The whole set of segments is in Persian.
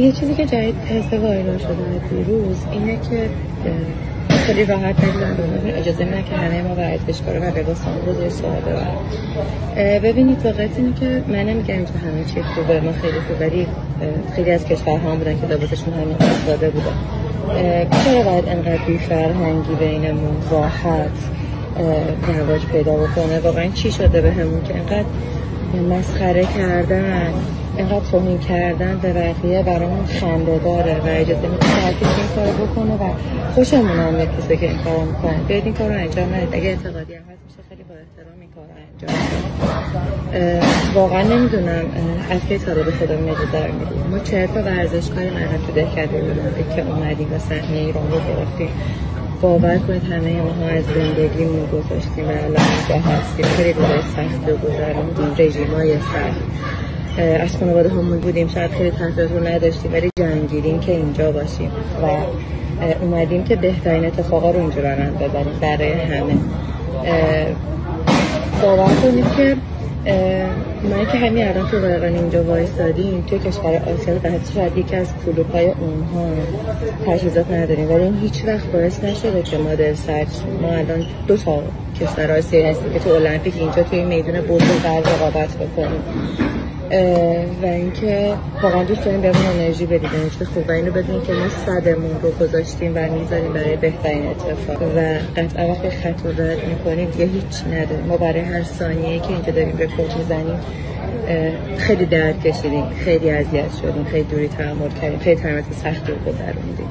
یه چیزی که جدید تازه وایرال شده دیروز اینه که خیلی راحت نمی‌دونم اجازه میدن که همه ما ورزشکار و لباسان رو زیر سوال ببرن ببینید واقعیت اینه که من نمیگم که همه چی خوبه ما خیلی خوب ولی خیلی از کشورها هم بودن که لباسشون همین ساده بوده. چرا باید انقدر بی فرهنگی بینمون راحت رواج پیدا بکنه؟ واقعا چی شده به همون که انقدر مسخره کردن اینقدر توهین کردن به بقیه برامون خنده داره و اجازه میده هر کسی این کارو بکنه و خوشمون هم میاد که این کارو می‌کنه. بیاید این کارو انجام ندید اگه اعتقادی هم هست میشه خیلی با احترام این کارو انجام واقعا نمی‌دونم از کی تا به خدا در میدیم ما چهار تا ورزشکار قرار تو دهکده بودیم که اومدیم و صحنه ایران رو گرفتیم. باور کنید همه ما از زندگیمون گذاشتیم و الان اینجا هستیم. خیلی روزای سخت رو گذروندیم. رژیم های سخت. از خانواده همون بودیم. شاید خیلی تحصیلات رو نداشتیم ولی جنگیدیم که اینجا باشیم. و اومدیم که بهترین اتفاقا رو اینجا رقم بزنیم. برای همه. باور کنید که من که همین الان تو واقعا اینجا وایستادیم توی کشور آسیا قطعی شاید یکی از کلوب اونها تجهیزات نداریم. ولی هیچ وقت باعث نشده که ما در سرچ ما الان دو تا کشور آسیایی هستیم که تو المپیک اینجا توی میدون برد و رقابت بکنیم. و اینکه واقعا دوست داریم بهمون انرژی بدید انرژی خوب و اینو بدونیم که ما صدمون رو گذاشتیم و می‌ذاریم برای بهترین اتفاق. و قطعا وقتی خط رو می‌کنیم دیگه هیچ نداریم. ما برای هر ثانیه که اینجا داریم رکورد می‌زنیم خیلی درد کشیدیم خیلی اذیت شدیم خیلی دوری تحمل کردیم خیلی ترمت سخت رو گذروندیم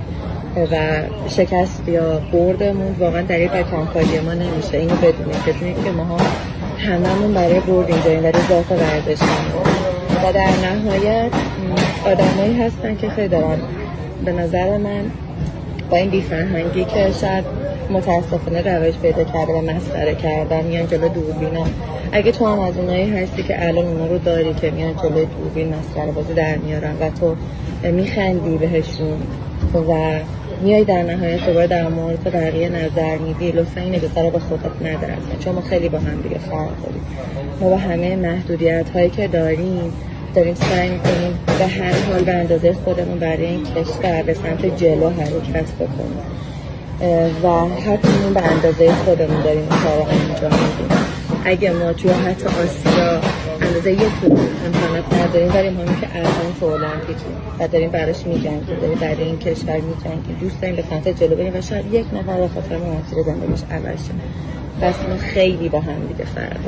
و شکست یا بردمون واقعا دلیل بر کمکاری ما نمیشه. اینو بدونید بدونید که ما هممون برای برد اینجا این ولی ذات ورزش و در نهایت آدمایی هستن که خیلی دارن. به نظر من با این بیفرهنگی که شاید متاسفانه روش پیدا کرده و مسخره کردن میان جلو دوربینا اگه تو هم از اونایی هستی که الان اونا رو داری که میان جلو دوربین مسخره بازی در میارن و تو میخندی بهشون و میای در نهایت دوباره در مورد بقیه نظر میدی لطفا این اجازه رو به خودت ندارد چون ما خیلی با هم دیگه فرق داریم. ما با همه محدودیت هایی که داریم داریم سعی می‌کنیم به هر حال به اندازه خودمون برای این کشور به سمت جلو حرکت بکنیم. و هر به اندازه خودمون داریم کار انجام میدیم. اگه ما توی حتی آسیا اندازه یک امکانات نداریم ولی ما که الان تو المپیکیم و داریم براش میجنگیم داریم برای این کشور میجنگیم. دوست داریم به سمت جلو بریم و شاید یک نفر به خاطر ما مسیر زندگیش عوض شه. ما خیلی با هم دیگه فرق